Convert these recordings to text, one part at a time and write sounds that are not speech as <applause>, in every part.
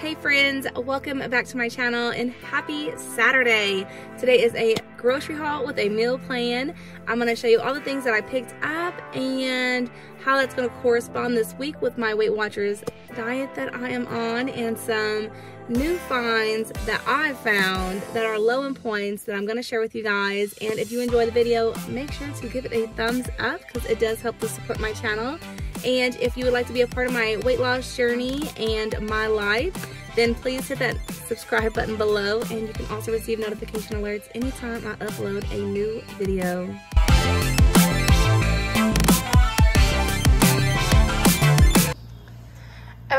Hey friends, welcome back to my channel and happy Saturday. Today is a grocery haul with a meal plan. I'm going to show you all the things that I picked up and how that's going to correspond this week with my Weight Watchers diet that I am on and some new finds that I found that are low in points that I'm going to share with you guys. And if you enjoy the video, make sure to give it a thumbs up because it does help to support my channel. And if you would like to be a part of my weight loss journey and my life, then please hit that subscribe button below and you can also receive notification alerts anytime I upload a new video.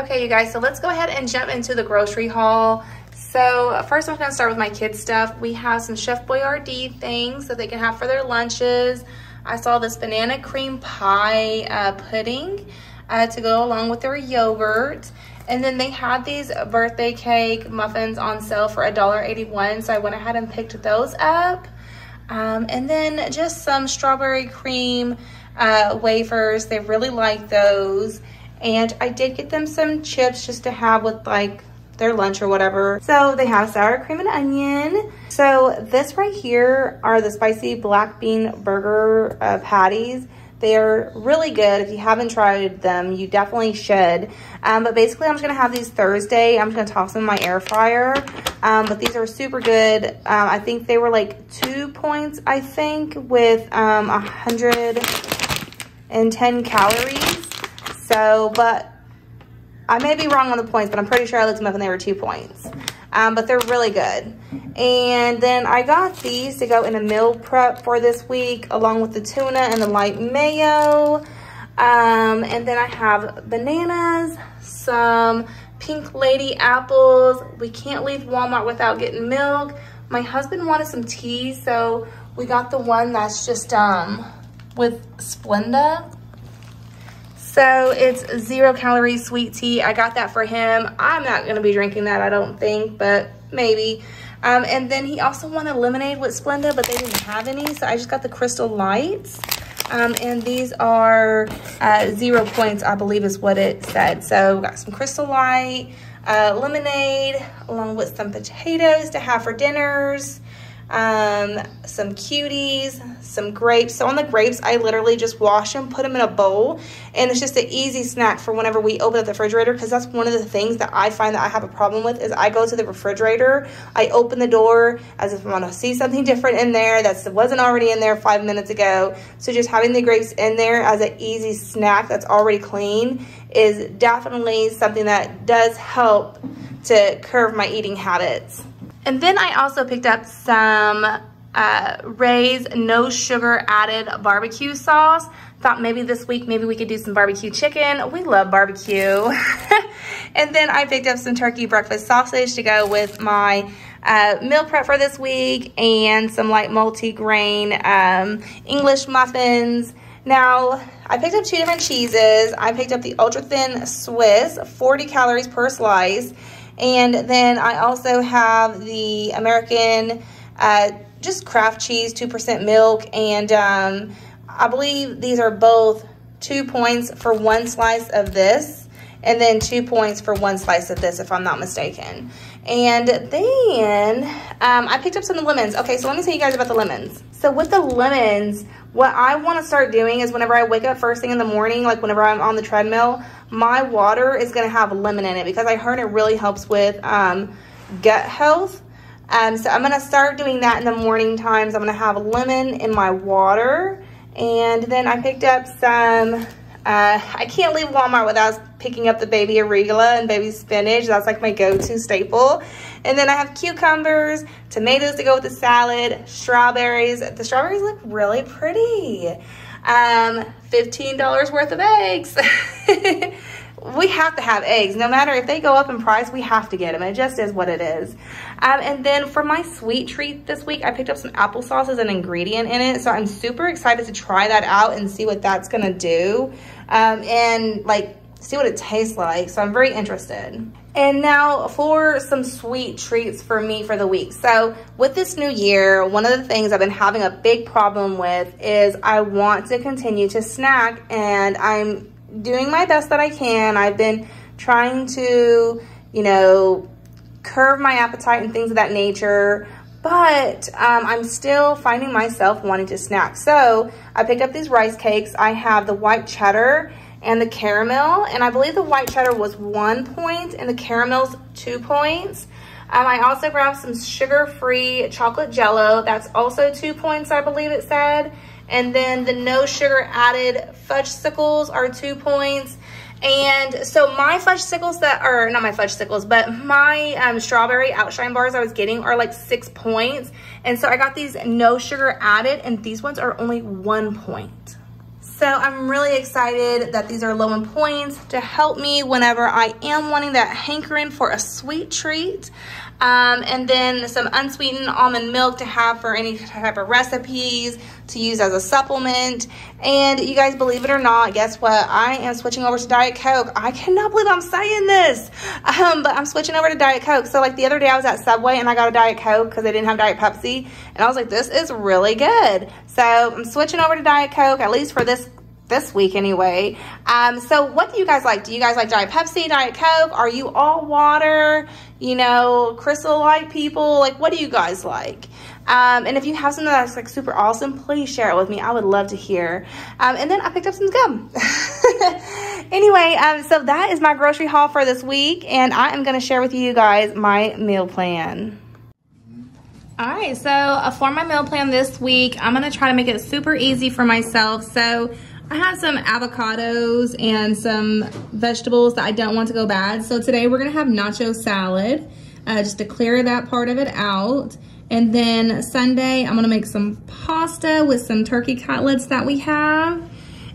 Okay, you guys, so let's go ahead and jump into the grocery haul. So first I'm gonna start with my kids stuff. We have some Chef Boyardee things that they can have for their lunches. I saw this banana cream pie uh, pudding uh, to go along with their yogurt. And then they had these birthday cake muffins on sale for $1.81. So I went ahead and picked those up. Um, and then just some strawberry cream uh, wafers. They really like those. And I did get them some chips just to have with like their lunch or whatever. So they have sour cream and onion. So this right here are the spicy black bean burger uh, patties. They are really good. If you haven't tried them, you definitely should. Um, but basically, I'm just going to have these Thursday. I'm just going to toss them in my air fryer. Um, but these are super good. Um, I think they were like two points, I think, with um, 110 calories. So, but I may be wrong on the points, but I'm pretty sure I looked them up and they were two points. Um, but they're really good. And then I got these to go in a meal prep for this week, along with the tuna and the light mayo. Um, and then I have bananas, some pink lady apples. We can't leave Walmart without getting milk. My husband wanted some tea, so we got the one that's just um, with Splenda. So it's zero calorie sweet tea. I got that for him. I'm not gonna be drinking that, I don't think, but maybe. Um, and then he also wanted lemonade with Splenda, but they didn't have any, so I just got the Crystal Lights. Um, and these are uh, zero points, I believe is what it said. So got some Crystal Light, uh, lemonade, along with some potatoes to have for dinners um, some cuties, some grapes. So on the grapes, I literally just wash them, put them in a bowl, and it's just an easy snack for whenever we open up the refrigerator because that's one of the things that I find that I have a problem with is I go to the refrigerator, I open the door as if I want to see something different in there that wasn't already in there five minutes ago. So just having the grapes in there as an easy snack that's already clean is definitely something that does help to curb my eating habits. And then I also picked up some uh, Ray's no sugar added barbecue sauce. Thought maybe this week, maybe we could do some barbecue chicken. We love barbecue. <laughs> and then I picked up some turkey breakfast sausage to go with my uh, meal prep for this week and some light multi-grain um, English muffins. Now, I picked up two different cheeses. I picked up the ultra thin Swiss, 40 calories per slice. And then I also have the American uh, just Kraft cheese, 2% milk. And um, I believe these are both two points for one slice of this and then two points for one slice of this if I'm not mistaken. And then um, I picked up some lemons. Okay, so let me tell you guys about the lemons. So with the lemons, what I want to start doing is whenever I wake up first thing in the morning, like whenever I'm on the treadmill, my water is going to have lemon in it because I heard it really helps with um, gut health. Um, so I'm going to start doing that in the morning times. I'm going to have lemon in my water. And then I picked up some uh, I can't leave Walmart without picking up the baby arugula and baby spinach. That's like my go-to staple. And then I have cucumbers, tomatoes to go with the salad, strawberries. The strawberries look really pretty. Um, $15 worth of eggs. <laughs> we have to have eggs. No matter if they go up in price, we have to get them. It just is what it is. Um, and then for my sweet treat this week, I picked up some applesauce as an ingredient in it. So I'm super excited to try that out and see what that's going to do. Um, and like see what it tastes like. So I'm very interested. And now for some sweet treats for me for the week. So with this new year, one of the things I've been having a big problem with is I want to continue to snack and I'm doing my best that I can. I've been trying to you know, curb my appetite and things of that nature but um, I'm still finding myself wanting to snack. So I picked up these rice cakes. I have the white cheddar and the caramel, and I believe the white cheddar was one point and the caramel's two points. Um, I also grabbed some sugar-free chocolate jello. That's also two points, I believe it said. And then the no sugar added Fudgsicles are two points. And so my Fudgsicles that are, not my Fudgsicles, but my um, strawberry outshine bars I was getting are like six points. And so I got these no sugar added and these ones are only one point. So I'm really excited that these are low in points to help me whenever I am wanting that hankering for a sweet treat. Um, and then some unsweetened almond milk to have for any type of recipes to use as a supplement. And you guys, believe it or not, guess what? I am switching over to Diet Coke. I cannot believe I'm saying this, um, but I'm switching over to Diet Coke. So like the other day I was at Subway and I got a Diet Coke because they didn't have Diet Pepsi. And I was like, this is really good. So I'm switching over to Diet Coke, at least for this this week anyway. Um, so what do you guys like? Do you guys like Diet Pepsi, Diet Coke? Are you all water? You know, Crystal Light people? Like, what do you guys like? Um, and if you have something that's like super awesome, please share it with me. I would love to hear. Um, and then I picked up some gum. <laughs> anyway, um, so that is my grocery haul for this week. And I am going to share with you guys my meal plan. All right, so uh, for my meal plan this week, I'm going to try to make it super easy for myself. So I have some avocados and some vegetables that I don't want to go bad. So today we're gonna have nacho salad, uh, just to clear that part of it out. And then Sunday, I'm gonna make some pasta with some turkey cutlets that we have.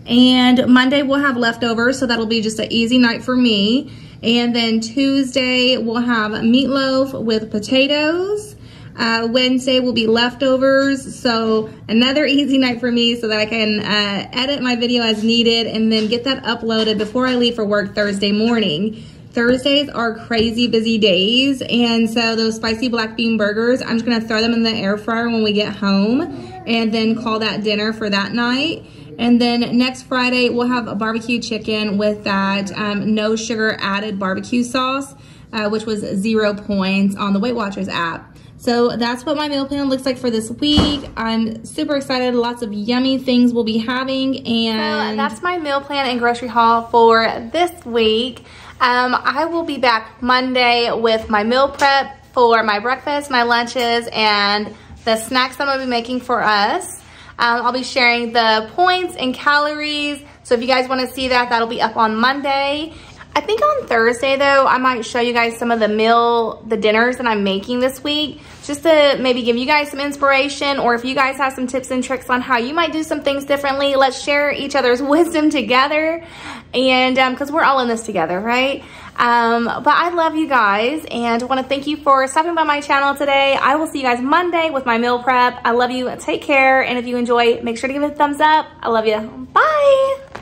And Monday we'll have leftovers, so that'll be just an easy night for me. And then Tuesday, we'll have meatloaf with potatoes. Uh, Wednesday will be leftovers, so another easy night for me so that I can uh, edit my video as needed and then get that uploaded before I leave for work Thursday morning. Thursdays are crazy busy days, and so those spicy black bean burgers, I'm just gonna throw them in the air fryer when we get home and then call that dinner for that night. And then next Friday, we'll have a barbecue chicken with that um, no sugar added barbecue sauce, uh, which was zero points on the Weight Watchers app. So that's what my meal plan looks like for this week. I'm super excited. Lots of yummy things we'll be having. And so that's my meal plan and grocery haul for this week. Um, I will be back Monday with my meal prep for my breakfast, my lunches, and the snacks I'm going to be making for us. Um, I'll be sharing the points and calories. So if you guys want to see that, that'll be up on Monday. I think on Thursday though, I might show you guys some of the meal, the dinners that I'm making this week, just to maybe give you guys some inspiration or if you guys have some tips and tricks on how you might do some things differently, let's share each other's <laughs> wisdom together and um, cause we're all in this together, right? Um, but I love you guys and want to thank you for stopping by my channel today. I will see you guys Monday with my meal prep. I love you. Take care. And if you enjoy, make sure to give it a thumbs up. I love you. Bye.